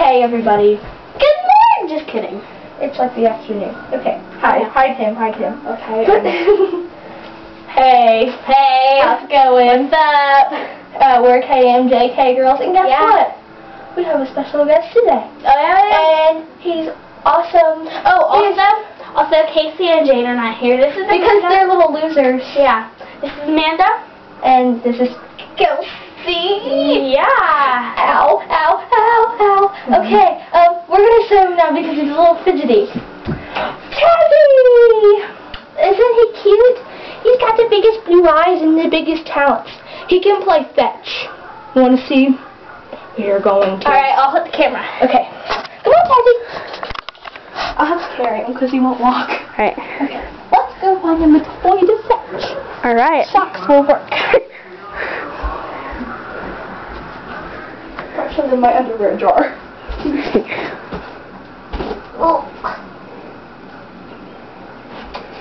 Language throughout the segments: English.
Okay, everybody. Good morning. Just kidding. It's like the afternoon. Okay. Hi. Yeah. Hide him. Hide him. Okay. hey. hey. How's it going? What's up? Uh, we're KMJK girls, and guess Yeah. what? We have a special guest today, Oh yeah. and he's awesome. Oh, He's- also, also Kasey and Jade are not here. This is because Amanda. they're little losers. yeah. This is Amanda. And this is Kelsey. Yeah. Okay, um, we're gonna show him now because he's a little fidgety. Teddy! Isn't he cute? He's got the biggest blue eyes and the biggest talents. He can play fetch. You wanna see? You're going to. All right, I'll hit the camera. Okay. Come on, Teddy. I'll have to carry him because he won't walk. All right. Okay. Let's go find him a toy to fetch. All right. Socks will work. Got some in my underwear drawer. Oh.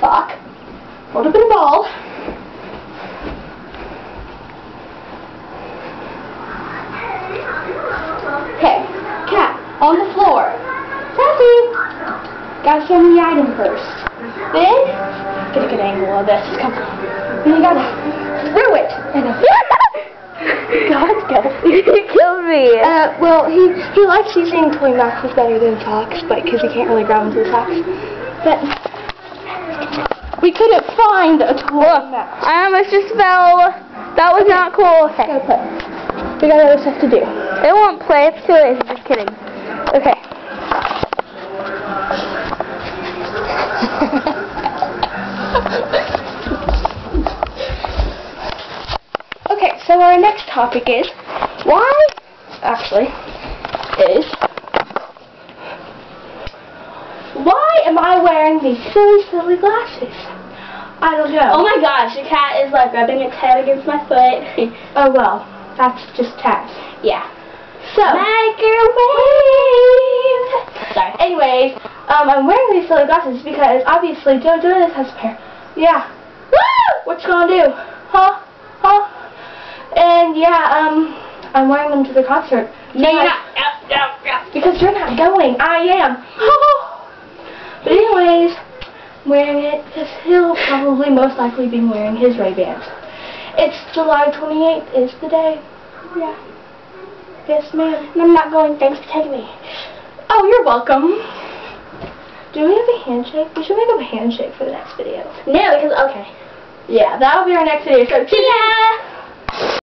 Fuck. Hold up in a ball. Okay. Cat. On the floor. Sassy. Gotta show me the item first. Then, get a good angle of this. Come on. Then you gotta throw it. And then God, Kelsey. Me. Uh, well, he he likes using toy boxes better than socks, but because he can't really grab into the socks. But we couldn't find a toy box. I almost just fell. That was not cool. Gotta Okay. play. We got other stuff to do. It won't play. It's too lazy. Just kidding. Okay. okay, so our next topic is why, actually, is why am I wearing these silly, silly glasses? I don't know. Oh my gosh, the cat is like rubbing its head against my foot. Oh well, that's just cats. yeah. So. Microwave. Sorry. Anyways, um, I'm wearing these silly glasses because obviously Joe Jonas has a pair. Yeah. Woo! What you gonna do? Huh? Huh? And yeah, um, I'm wearing them to the concert. No, you're not. Because you're not going. I am. but anyways, wearing it because he'll probably most likely be wearing his Ray-Bans. It's July 28th is the day. Yeah. Yes, ma'am. And I'm not going. Thanks for taking me. Oh, you're welcome. Do we have a handshake? We should make up a handshake for the next video. No, because okay. Yeah, that'll be our next video. So, See ya.